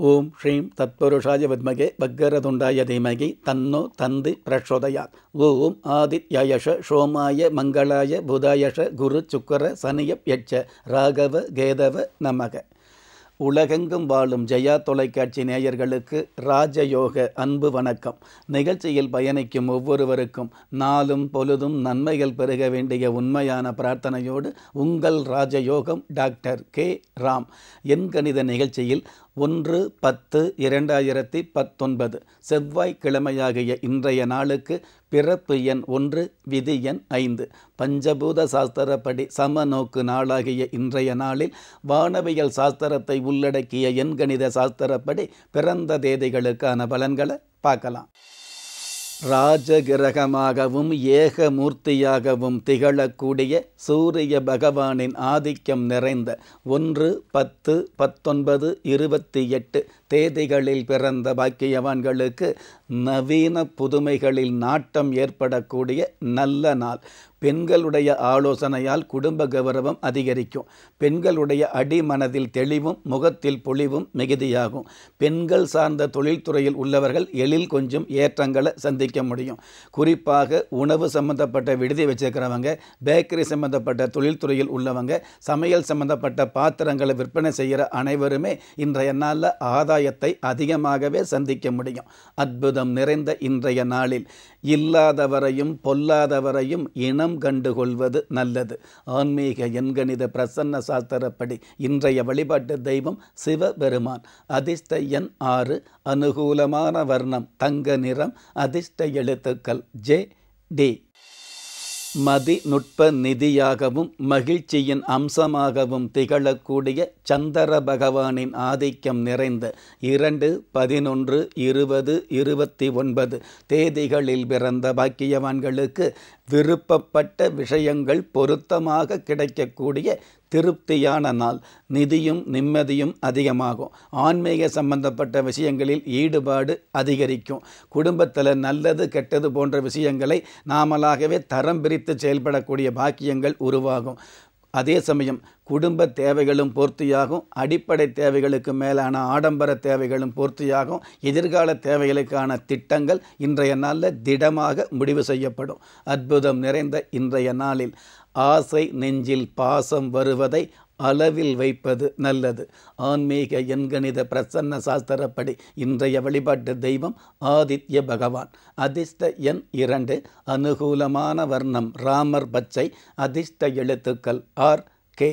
ஓம் ஸ்ரீம் தத்புருஷாய வித்மகே பக்கரதுண்டாய தீமகி தன்னோ தந்தி பிரச்சோதயாத் ஓம் ஆதித்யயஷ சோமாய மங்களாய புதாயஷ குரு சுக்கர சனியப் யட்ச ராகவ கேதவ நமக உலகெங்கும் வாழும் ஜெயா தொலைக்காட்சி நேயர்களுக்கு ராஜயோக அன்பு வணக்கம். நிகழ்ச்சியில் பயணிக்கும் ஒவ்வொருவருக்கும் நாளும் பொழுதும் நன்மைகள் பெருக வேண்டிய உண்மையான பிரார்த்தனையோடு உங்கள் ராஜயோகம் டாக்டர் கே. ராம். என் கணித நிகழ்ச்சியில் ஒன்று பத்து இரண்டாயிரத்தி பத்தொன்பது செவ்வாய்க்கிழமையாகிய இன்றைய நாளுக்கு பிறப்பு எண் ஒன்று விதி எண் ஐந்து. பஞ்சபூத சாஸ்திரப்படி சமநோக்கு நாளாகிய இன்றைய நாளில் வானவியல் சாஸ்திரத்தை உள்ளடக்கிய எண்கணித சாஸ்திரப்படி பிறந்த தேதிகளுக்கான பலன்களை பார்க்கலாம். ராஜகிரகமாகவும் ஏகமூர்த்தியாகவும் திகழக்கூடிய சூரிய பகவானின் ஆதிக்கம் நிறைந்த ஒன்று பத்து பத்தொன்பது இருபத்தி எட்டு தேதிகளில் பிறந்த பாக்கியவான்களுக்கு நவீன புதுமைகளில் நாட்டம் ஏற்படக்கூடிய நல்ல நாள். பெண்களுடைய ஆலோசனையால் குடும்ப கௌரவம் அதிகரிக்கும். பெண்களுடைய அடிமனதில் தெளிவும் முகத்தில் பொலிவும் மிகுதியாகும். பெண்கள் சார்ந்த தொழில்துறையில் உள்ளவர்கள் எழில் கொஞ்சம் ஏற்றங்களை சந்திக்க முடியும். குறிப்பாக உணவு சம்பந்தப்பட்ட விடுதி வச்சிருக்கிறவங்க பேக்கரி சம்பந்தப்பட்ட தொழில்துறையில் உள்ளவங்க சமையல் சம்பந்தப்பட்ட பாத்திரங்களை விற்பனை செய்கிற அனைவருமே இன்றைய நாளில் ஆதாயத்தை அதிகமாகவே சந்திக்க முடியும். அற்புதம் நிறைந்த இன்றைய நாளில். இல்லாதவரையும் பொல்லாதவரையும் இனம் கண்டுகொள்வது நல்லது. ஆன்மீக எண்கணித பிரசன்ன சாஸ்திரப்படி இன்றைய வழிபாட்டு தெய்வம் சிவபெருமான். அதிர்ஷ்ட எண் ஆறு அனுகூலமான வர்ணம் தங்க நிறம் அதிர்ஷ்ட எழுத்துக்கள் ஜே டி. மதிநுட்ப நிதியாகவும் மகிழ்ச்சியின் அம்சமாகவும் திகழக்கூடிய சந்திர பகவானின் ஆதிக்கம் நிறைந்த இரண்டு பதினொன்று இருபது இருபத்தி ஒன்பது தேதிகளில் பிறந்த பாக்கியவான்களுக்கு விருப்பப்பட்ட விஷயங்கள் பொருத்தமாக கிடைக்கக்கூடிய திருப்தியான நாள். நிதியும் நிம்மதியும் அதிகமாகும். ஆன்மீக சம்பந்தப்பட்ட விஷயங்களில் ஈடுபாடு அதிகரிக்கும். குடும்பத்தில் நல்லது கெட்டது போன்ற விஷயங்களை நாமளாகவே தரம் பிரித்து செயல்படக்கூடிய பாக்கியங்கள் உருவாகும். அதே சமயம் குடும்ப தேவைகளும் பூர்த்தியாகும் அடிப்படை தேவைகளுக்கு மேலான ஆடம்பர தேவைகளும் பூர்த்தியாகும் எதிர்கால தேவைகளுக்கான திட்டங்கள் இன்றைய நாளில் திடமாக முடிவு செய்யப்படும். அற்புதம் நிறைந்த இன்றைய நாளில் ஆசை நெஞ்சில் பாசம் வருவதை அளவில் வைப்பது நல்லது. ஆன்மீக எண்கணித பிரசன்ன சாஸ்திரப்படி இன்றைய வழிபாட்டு தெய்வம் ஆதித்ய பகவான். அதிர்ஷ்ட எண் இரண்டு. அனுகூலமான வர்ணம் ராமர் பச்சை. அதிர்ஷ்ட எழுத்துக்கள் ஆர் கே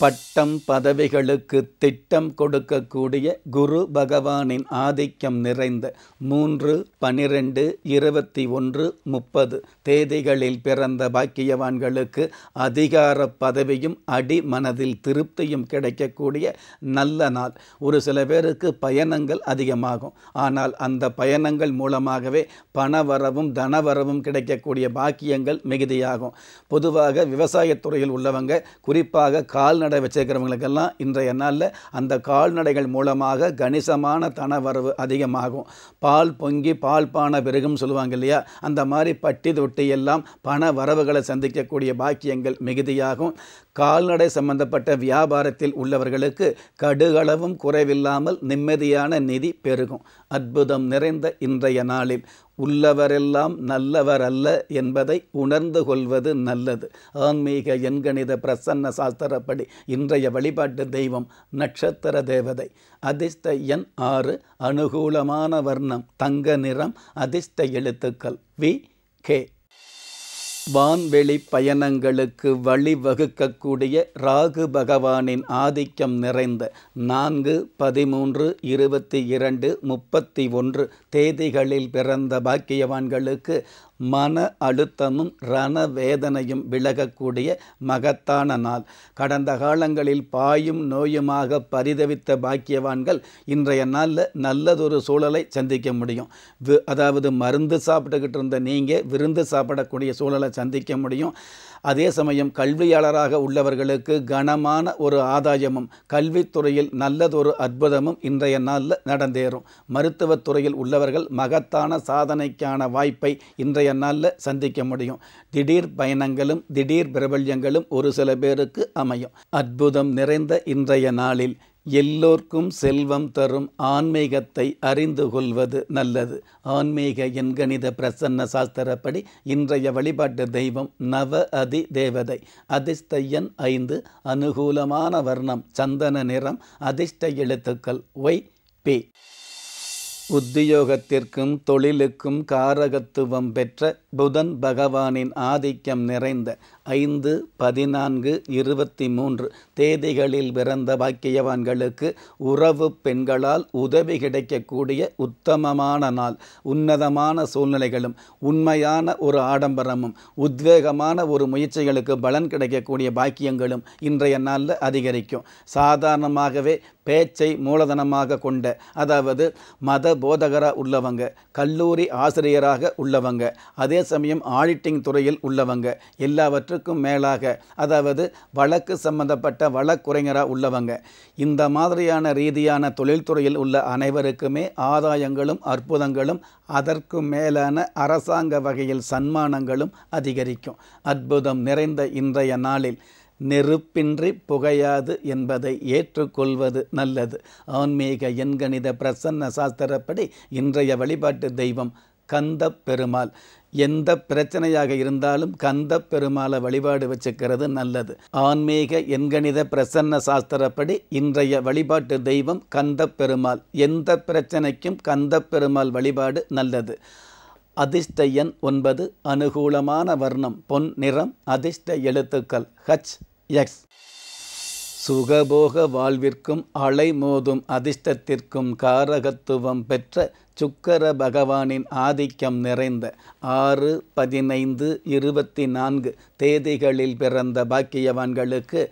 பட்டம் பதவிகளுக்கு திட்டம் கொடுக்கக்கூடிய குரு பகவானின் ஆதிக்கம் நிறைந்த மூன்று பனிரெண்டு இருபத்தி ஒன்று முப்பது தேதிகளில் பிறந்த பாக்கியவான்களுக்கு அதிகார பதவியும் அடி மனதில் திருப்தியும் கிடைக்கக்கூடிய நல்ல நாள். ஒரு சில பேருக்கு பயணங்கள் அதிகமாகும். ஆனால் அந்த பயணங்கள் மூலமாகவே பணவரவும் தனவரவும் கிடைக்கக்கூடிய பாக்கியங்கள் மிகுதியாகும். பொதுவாக விவசாயத்துறையில் உள்ளவங்க குறிப்பாக கால்நடை கால்நடை வச்சிருக்கிறவங்களுக்கெல்லாம் இன்றைய நாளில் அந்த கால்நடைகள் மூலமாக கணிசமான தனவரவு அதிகமாகும். பால் பொங்கி பால் பானை பெருகும் சொல்லுவாங்க இல்லையா? அந்த மாதிரி பட்டி தொட்டி எல்லாம் பண வரவுகளை சந்திக்கக்கூடிய பாக்கியங்கள் மிகுதியாகும். கால்நடை சம்பந்தப்பட்ட வியாபாரத்தில் உள்ளவர்களுக்கு கடுகளவும் குறைவில்லாமல் நிம்மதியான நிதி பெருகும். அற்புதம் நிறைந்த இன்றைய நாளில் உள்ளவரெல்லாம் நல்லவர் அல்ல என்பதை உணர்ந்து கொள்வது நல்லது. ஆன்மீக எண்கணித பிரசன்ன சாஸ்திரப்படி இன்றைய வழிபாட்டு தெய்வம் நட்சத்திர தேவதை. அதிர்ஷ்ட எண் ஆறு அனுகூலமான வர்ணம் தங்க நிறம் அதிர்ஷ்ட எழுத்துக்கள். வி. கே. வான்வெளி பயணங்களுக்கு வழிவகுக்கக்கூடிய ராகு பகவானின் ஆதிக்கம் நிறைந்த நான்கு பதிமூன்று இருபத்தி இரண்டு முப்பத்தி ஒன்று தேதிகளில் பிறந்த பாக்கியவான்களுக்கு மன அழுத்தமும் ரண வேதனையும் விலகக்கூடிய மகத்தான நாள். கடந்த காலங்களில் பாயும் நோயுமாக பரிதவித்த பாக்கியவான்கள் இன்றைய நாளில் நல்லதொரு சூழலை சந்திக்க முடியும். அதாவது மருந்து சாப்பிட்டுக்கிட்டு இருந்த நீங்கள் விருந்து சாப்பிடக்கூடிய சூழலை சந்திக்க முடியும். அதே சமயம் கல்வியாளராக உள்ளவர்களுக்கு கனமான ஒரு ஆதாயமும் கல்வித்துறையில் நல்லதொரு அற்புதமும் இன்றைய நாளில் நடந்தேறும். மருத்துவத்துறையில் உள்ளவர்கள் மகத்தான சாதனைக்கான வாய்ப்பை இன்றைய நாளில் சந்திக்க முடியும். திடீர் பயணங்களும் திடீர் பிரபல்யங்களும் ஒரு சில பேருக்கு அமையும். அற்புதம் நிறைந்த இன்றைய நாளில் எல்லோர்க்கும் செல்வம் தரும் ஆன்மீகத்தை அறிந்து கொள்வது நல்லது. ஆன்மீக எண்கணித பிரசன்ன சாஸ்திரப்படி இன்றைய வழிபாட்டு தெய்வம் நவ அதி தேவதை. அதிர்ஷ்டயன் ஐந்து அனுகூலமான வர்ணம் சந்தன நிறம் அதிர்ஷ்ட எழுத்துக்கள் ஒய் பி. உத்தியோகத்திற்கும் தொழிலுக்கும் காரகத்துவம் பெற்ற புதன் பகவானின் ஆதிக்கம் நிறைந்த ஐந்து பதினான்கு இருபத்தி மூன்று தேதிகளில் பிறந்த பாக்கியவான்களுக்கு உறவு பெண்களால் உதவி கிடைக்கக்கூடிய உத்தமமான நாள். உன்னதமான சூழ்நிலைகளும் உண்மையான ஒரு ஆடம்பரமும் உத்வேகமான ஒரு முயற்சிகளுக்கு பலன் கிடைக்கக்கூடிய பாக்கியங்களும் இன்றைய நாளில் அதிகரிக்கும். சாதாரணமாகவே பேச்சை மூலதனமாக கொண்ட அதாவது மத போதகராக உள்ளவங்க கல்லூரி ஆசிரியராக உள்ளவங்க அதே சமயம் ஆடிட்டிங் துறையில் உள்ளவங்க எல்லாவற்றுக்கும் மேலாக அதாவது வழக்கு சம்பந்தப்பட்ட வழக்குரைஞராக உள்ளவங்க. இந்த மாதிரியான ரீதியான தொழில்துறையில் உள்ள அனைவருக்குமே ஆதாயங்களும் அற்புதங்களும் அதற்கு மேலான அரசாங்க வகையில் சன்மானங்களும் அதிகரிக்கும். அற்புதம் நிறைந்த இன்றைய நாளில் நெருப்பின்றி புகையாது என்பதை ஏற்றுக்கொள்வது நல்லது. ஆன்மீக எண்கணித பிரசன்ன சாஸ்திரப்படி இன்றைய வழிபாட்டு தெய்வம் கந்த பெருமாள். எந்த பிரச்சனையாக இருந்தாலும் கந்த பெருமாளை வழிபாடு வச்சுக்கிறது நல்லது. ஆன்மீக எண்கணித பிரசன்ன சாஸ்திரப்படி இன்றைய வழிபாட்டு தெய்வம் கந்த பெருமாள். எந்த பிரச்சனைக்கும் கந்த பெருமாள் வழிபாடு நல்லது. அதிர்ஷ்ட எண் ஒன்பது அனுகூலமான வர்ணம் பொன் நிறம் அதிர்ஷ்ட எழுத்துக்கள் ஹச் எக்ஸ். சுகபோக வாழ்விற்கும் அலைமோதும் அதிர்ஷ்டத்திற்கும் காரகத்துவம் பெற்ற சுக்கர பகவானின் ஆதிக்கம் நிறைந்த ஆறு பதினைந்து இருபத்தி நான்கு தேதிகளில் பிறந்த பாக்கியவான்களுக்கு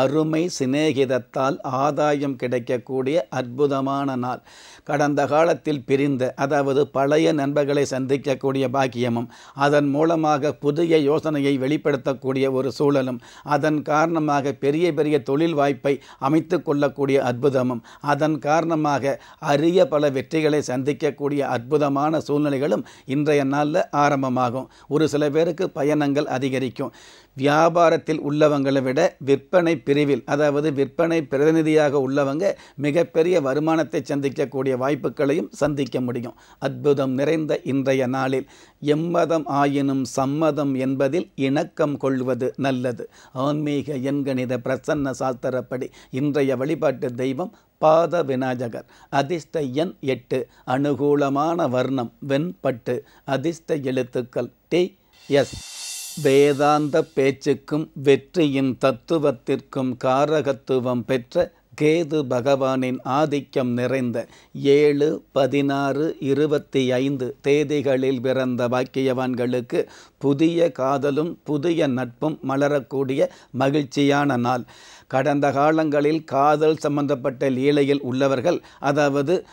அருமை சிநேகிதத்தால் ஆதாயம் கிடைக்கக்கூடிய அற்புதமான நாள். கடந்த காலத்தில் பிரிந்த அதாவது பழைய நண்பர்களை சந்திக்கக்கூடிய பாக்கியமும் அதன் மூலமாக புதிய யோசனையை வெளிப்படுத்தக்கூடிய ஒரு சூழலும் அதன் காரணமாக பெரிய பெரிய தொழில் வாய்ப்பை அமைத்து கொள்ளக்கூடிய அற்புதமும் அதன் காரணமாக அரிய பல வெற்றிகளை சந்திக்கக்கூடிய அற்புதமான சூழ்நிலைகளும் இன்றைய நாளில் ஆரம்பமாகும். ஒரு சில பேருக்கு பயணங்கள் அதிகரிக்கும். வியாபாரத்தில் உள்ளவங்களை விட விற்பனை பிரிவில் அதாவது விற்பனை பிரதிநிதியாக உள்ளவங்க மிகப்பெரிய வருமானத்தை சந்திக்கக்கூடிய வாய்ப்புகளையும் சந்திக்க முடியும். அற்புதம் நிறைந்த இன்றைய நாளில் எம்மதம் ஆயினும் சம்மதம் என்பதில் இணக்கம் கொள்வது நல்லது. ஆன்மீக எண்கணித பிரசன்ன சாஸ்திரப்படி இன்றைய வழிபாட்டு தெய்வம் பாத விநாயகர். அதிர்ஷ்ட எண் எட்டு அனுகூலமான வர்ணம் வெண்பட்டு. அதிர்ஷ்ட எழுத்துக்கள் டி எஸ். வேதாந்த பேச்சுக்கும் வெற்றியின் தத்துவத்திற்கும் காரகத்துவம் பெற்ற கேது பகவானின் ஆதிக்கம் நிறைந்த ஏழு பதினாறு இருபத்தி ஐந்து தேதிகளில் பிறந்த பாக்கியவான்களுக்கு புதிய காதலும் புதிய நட்பும் மலரக்கூடிய மகிழ்ச்சியான நாள். கடந்த காலங்களில் காதல் சம்பந்தப்பட்ட லீலையில் உள்ளவர்கள் அதாவது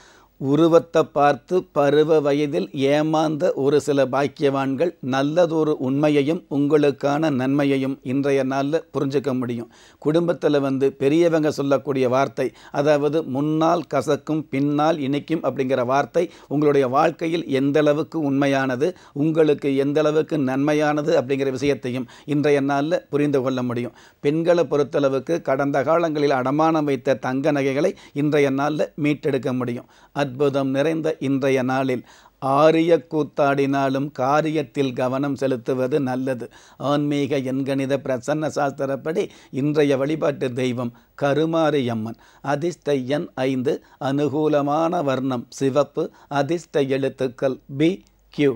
உருவத்தை பார்த்து பருவ வயதில் ஏமாந்த ஒரு சில பாக்கியவான்கள் நல்லதொரு உண்மையையும் உங்களுக்கான நன்மையையும் இன்றைய நாளில் புரிஞ்சுக்க முடியும். குடும்பத்தில் வந்து பெரியவங்க சொல்லக்கூடிய வார்த்தை அதாவது முன்னால் கசக்கும் பின்னால் இனிக்கும் அப்படிங்கிற வார்த்தை உங்களுடைய வாழ்க்கையில் எந்தளவுக்கு உண்மையானது உங்களுக்கு எந்தளவுக்கு நன்மையானது அப்படிங்கிற விஷயத்தையும் இன்றைய நாளில் புரிந்து கொள்ள முடியும். பெண்களை பொறுத்தளவுக்கு கடந்த காலங்களில் அடமானம் வைத்த தங்க நகைகளை இன்றைய நாளில் மீட்டெடுக்க முடியும். அது அற்புதம் நிறைந்த இன்றைய நாளில் ஆரிய கூத்தாடினாலும் காரியத்தில் கவனம் செலுத்துவது நல்லது. ஆன்மீக எண்கணித பிரசன்ன சாஸ்திரப்படி இன்றைய வழிபாட்டு தெய்வம் கருமாரியம்மன். அதிர்ஷ்ட எண் ஐந்து அனுகூலமான வர்ணம் சிவப்பு அதிர்ஷ்ட எழுத்துக்கள் பி கியூ.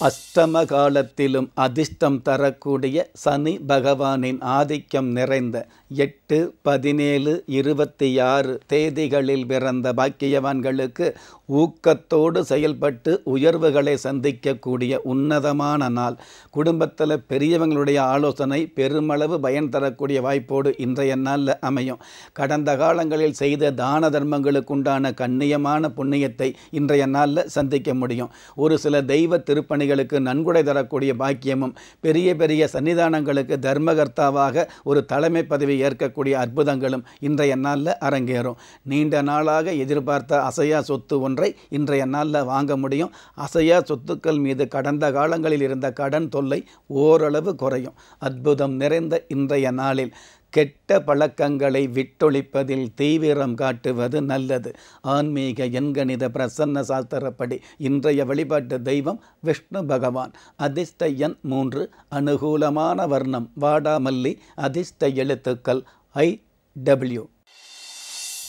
அஷ்டம காலத்திலும் அதிர்ஷ்டம் தரக்கூடிய சனி பகவானின் ஆதிக்கம் நிறைந்த எட்டு பதினேழு இருபத்தி ஆறு தேதிகளில் பிறந்த பாக்கியவான்களுக்கு ஊக்கத்தோடு செயல்பட்டு உயர்வுகளை சந்திக்கக்கூடிய உன்னதமான நாள். குடும்பத்தில் பெரியவங்களுடைய ஆலோசனை பெருமளவு பயன் தரக்கூடிய வாய்ப்போடு இன்றைய நாளில் அமையும். கடந்த காலங்களில் செய்த தான தர்மங்களுக்குண்டான கண்ணியமான புண்ணியத்தை இன்றைய நாளில் சந்திக்க முடியும். ஒரு சில தெய்வ திருப்பணி திருப்பணிகளுக்கு நன்கொடை தரக்கூடிய பாக்கியமும் பெரிய பெரிய சன்னிதானங்களுக்கு தர்மகர்த்தாவாக ஒரு தலைமை பதவி ஏற்கக்கூடிய அற்புதங்களும் இன்றைய நாளில் அரங்கேறும். நீண்ட நாளாக எதிர்பார்த்த அசையா சொத்து ஒன்றை இன்றைய நாளில் வாங்க முடியும். அசையா சொத்துக்கள் மீது கடந்த காலங்களில் இருந்த கடன் தொல்லை ஓரளவு குறையும். அற்புதம் நிறைந்த இன்றைய நாளில் கெட்ட பழக்கங்களை விட்டொழிப்பதில் தீவிரம் காட்டுவது நல்லது. ஆன்மீக எண்கணித பிரசன்ன சாஸ்திரப்படி இன்றைய வழிபாட்டு தெய்வம் விஷ்ணு பகவான். அதிர்ஷ்ட எண் மூன்று அனுகூலமான வர்ணம் வாடாமல்லி அதிர்ஷ்ட எழுத்துக்கள் ஐ டபிள்யூ.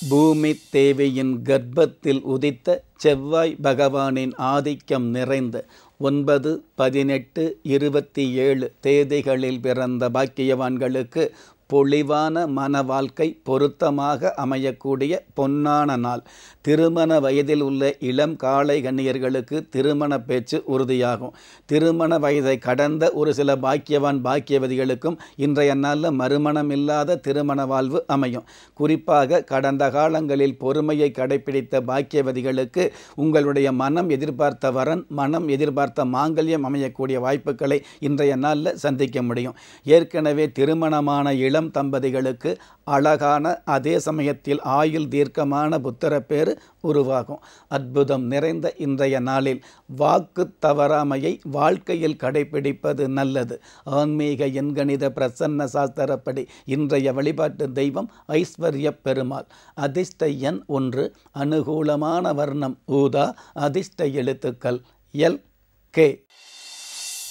பூமி தேவியின் கர்ப்பத்தில் உதித்த செவ்வாய் பகவானின் ஆதிக்கம் நிறைந்த ஒன்பது பதினெட்டு இருபத்தி ஏழு தேதிகளில் பிறந்த பாக்கியவான்களுக்கு பொழிவான மன வாழ்க்கை பொருத்தமாக அமையக்கூடிய பொன்னான நாள். திருமண வயதில் உள்ள இளம் காளை கன்னியர்களுக்கு திருமண பேச்சு உறுதியாகும். திருமண வயதை கடந்த ஒரு சில பாக்கியவான் பாக்கியவதிகளுக்கும் இன்றைய நாளில் மறுமணம் இல்லாத திருமண வாழ்வு அமையும். குறிப்பாக கடந்த காலங்களில் பொறுமையை கடைபிடித்த பாக்கியவதிகளுக்கு உங்களுடைய மனம் எதிர்பார்த்த வரன் மனம் எதிர்பார்த்த மாங்கல்யம் அமையக்கூடிய வாய்ப்புகளை இன்றைய நாளில் சந்திக்க முடியும். ஏற்கனவே திருமணமான இளம் தம்பதிகளுக்கு அழகான அதே சமயத்தில் ஆயுள் தீர்க்கமான புத்திரப்பேறு உருவாகும். அற்புதம் நிறைந்த இன்றைய நாளில் வாக்கு தவறாமையை வாழ்க்கையில் கடைபிடிப்பது நல்லது. ஆன்மீக எண்கணித பிரசன்ன சாஸ்திரப்படி இன்றைய வழிபாட்டு தெய்வம் ஐஸ்வர்ய பெருமாள். அதிர்ஷ்ட எண் ஒன்று அனுகூலமான வர்ணம் ஊதா அதிர்ஷ்ட எழுத்துக்கள் எல் கே.